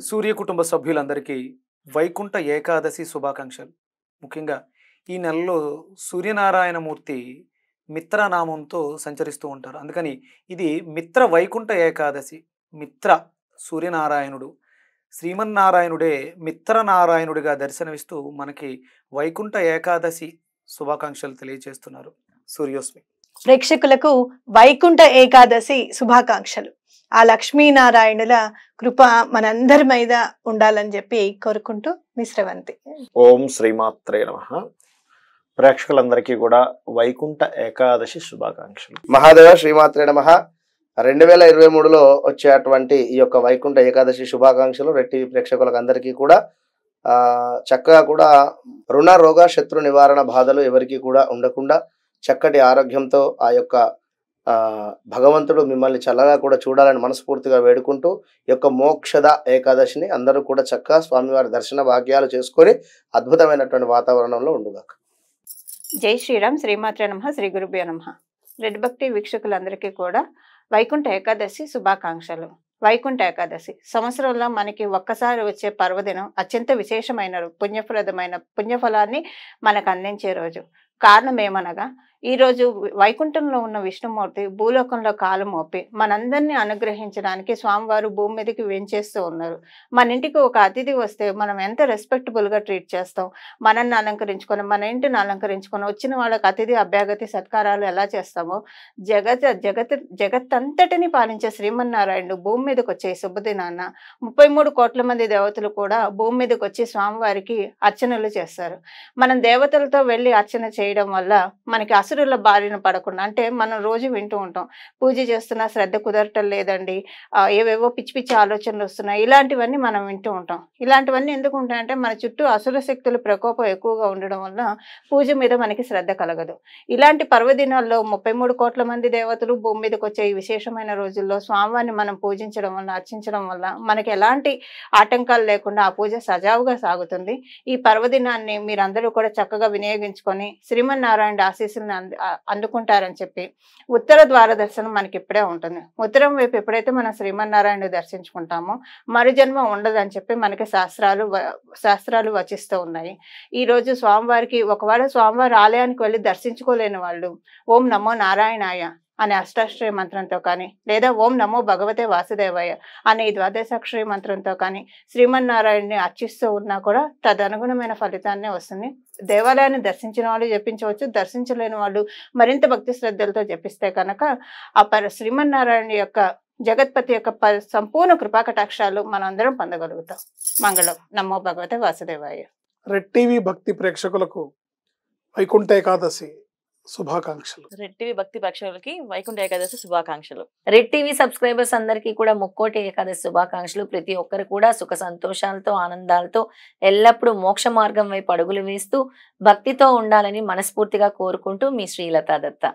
సూర్య కుటుంబ సభ్యులందరికీ వైకుంఠ ఏకాదశి శుభాకాంక్షలు. ముఖ్యంగా ఈ నెలలో సూర్యనారాయణమూర్తి మిత్రనామంతో సంచరిస్తూ ఉంటారు. అందుకని ఇది మిత్ర వైకుంఠ ఏకాదశి మిత్ర సూర్యనారాయణుడు శ్రీమన్నారాయణుడే మిత్రనారాయణుడిగా దర్శనమిస్తూ మనకి వైకుంఠ ఏకాదశి శుభాకాంక్షలు తెలియజేస్తున్నారు సూర్యోస్మి. ప్రేక్షకులకు వైకుంఠ ఏకాదశి శుభాకాంక్షలు. ఆ లక్ష్మీనారాయణుల కృప మనందరి మీద ఉండాలని చెప్పి కోరుకుంటూ మిశ్రవంతి ఓం శ్రీమాత్రే నమ. ప్రేక్షకులందరికీ కూడా వైకుంఠ ఏకాదశి శుభాకాంక్షలు. మహాదేవ శ్రీమాత్రే నమ. రెండు వేల ఇరవై మూడులో వచ్చేటువంటి ఈ యొక్క వైకుంఠ ఏకాదశి శుభాకాంక్షలు రెట్టి ప్రేక్షకులకు అందరికీ కూడా ఆ చక్కగా కూడా రుణ రోగ శత్రు నివారణ బాధలు ఎవరికి కూడా ఉండకుండా చక్కటి ఆరోగ్యంతో ఆ యొక్క భగవంతుడు మిమ్మల్ని చల్లగా కూడా చూడాలని మనస్ఫూర్తిగా వేడుకుంటూ యొక్క మోక్షద ఏకాదశిని అందరూ కూడా చక్కగా స్వామివారి దర్శన భాగ్యాలు చేసుకొని అద్భుతమైనటువంటి వాతావరణంలో ఉండుగాక. జై శ్రీరామ్. శ్రీమాత్ర నమ. శ్రీ గురుభ్యో నమ. రెడ్ భక్తి వీక్షకులందరికీ కూడా వైకుంఠ ఏకాదశి శుభాకాంక్షలు. వైకుంఠ ఏకాదశి. సంవత్సరంలో మనకి ఒక్కసారి వచ్చే పర్వదినం అత్యంత విశేషమైన పుణ్యప్రదమైన పుణ్యఫలాన్ని మనకు అందించే రోజు. కారణం ఏమనగా ఈ రోజు వైకుంఠంలో ఉన్న విష్ణుమూర్తి భూలోకంలో కాలు మోపి మనందరినీ అనుగ్రహించడానికి స్వామివారు భూమి మీదకి వెంచేస్తూ ఉన్నారు. మన ఇంటికి ఒక అతిథి వస్తే మనం ఎంత రెస్పెక్టబుల్గా ట్రీట్ చేస్తాం? మనల్ని అలంకరించుకొని మన ఇంటిని అలంకరించుకొని వచ్చిన వాళ్ళకి అతిథి అభ్యాగతి సత్కారాలు ఎలా చేస్తామో జగత్ జగత్ జగత్తంతటిని పాలించే శ్రీమన్నారాయణుడు భూమి మీదకి వచ్చే శుభదినాన్న ముప్పై మూడు కోట్ల మంది దేవతలు కూడా భూమి మీదకి వచ్చి స్వామివారికి అర్చనలు చేస్తారు. మనం దేవతలతో వెళ్ళి అర్చన చేయడం వల్ల మనకి అసలు అసురుల బారిన పడకుండా అంటే మనం రోజు వింటూ ఉంటాం పూజ చేస్తున్నా శ్రద్ధ కుదరటం లేదండి ఏవేవో పిచ్చి పిచ్చి ఆలోచనలు వస్తున్నాయి ఇలాంటివన్నీ మనం వింటూ ఉంటాం. ఇలాంటివన్నీ ఎందుకు ఉంటాయంటే మన చుట్టూ అసుర శక్తుల ప్రకోపం ఎక్కువగా ఉండడం వల్ల పూజ మీద మనకి శ్రద్ధ కలగదు. ఇలాంటి పర్వదినాల్లో ముప్పై మూడు కోట్ల మంది దేవతలు భూమి మీదకి వచ్చే ఈ విశేషమైన రోజుల్లో స్వామివారిని మనం పూజించడం వల్ల అర్చించడం వల్ల మనకి ఎలాంటి ఆటంకాలు లేకుండా ఆ పూజ సజావుగా సాగుతుంది. ఈ పర్వదినాన్ని మీరందరూ కూడా చక్కగా వినియోగించుకొని శ్రీమన్నారాయణ ఆశీస్సులను అందుకుంటారని చెప్పి ఉత్తర ద్వార దర్శనం మనకి ఇప్పుడే ఉంటుంది. ఉత్తరం వైపు ఎప్పుడైతే మనం శ్రీమన్నారాయణ దర్శించుకుంటామో మరు జన్మ ఉండదని చెప్పి మనకి శాస్త్రాలు శాస్త్రాలు వచిస్తూ ఉన్నాయి. ఈ రోజు స్వామివారికి ఒకవేళ స్వామివారి ఆలయానికి వెళ్ళి దర్శించుకోలేని వాళ్ళు ఓం నమో నారాయణాయ అనే అష్టాశ్రయ మంత్రంతో కానీ లేదా ఓం నమో భగవతే వాసుదేవాయ అనే ఈ ద్వాదశాక్షరి మంత్రంతో కానీ శ్రీమన్నారాయణని అర్చిస్తూ ఉన్నా కూడా తదనుగుణమైన ఫలితాన్నే వస్తుంది. దేవాలయాన్ని దర్శించిన వాళ్ళు జపించవచ్చు దర్శించలేని వాళ్ళు మరింత భక్తి శ్రద్ధలతో జపిస్తే కనుక ఆ పర శ్రీమన్నారాయణ యొక్క జగత్పతి యొక్క ప- సంపూర్ణ కృపాకటాక్షాలు మనందరం పొందగలుగుతాం. మంగళం. నమో భగవతే వాసుదేవాయ. రెడ్ టీవీ భక్తి ప్రేక్షకులకు వైకుంఠ ఏకాదశి. శుభాకాంక్షలు. రెడ్ టీవీ భక్తి ప్రేక్షకులకి వైకుంఠ ఏకాదశి శుభాకాంక్షలు. రెడ్ టీవీ సబ్స్క్రైబర్స్ అందరికీ కూడా ముక్కోటి ఏకాదశి శుభాకాంక్షలు. ప్రతి ఒక్కరు కూడా సుఖ సంతోషాలతో ఆనందాలతో ఎల్లప్పుడూ మోక్ష మార్గం వైపు అడుగులు వేస్తూ భక్తితో ఉండాలని మనస్ఫూర్తిగా కోరుకుంటూ మీ శ్రీలతా దత్త.